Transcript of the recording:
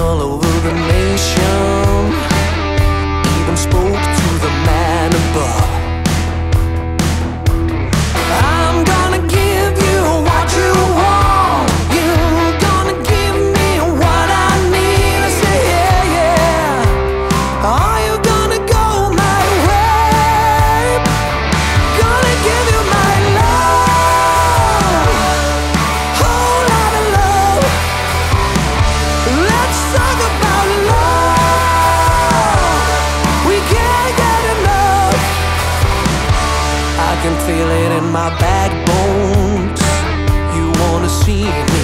all over the neighborhood. I can feel it in my backbones. You wanna see me?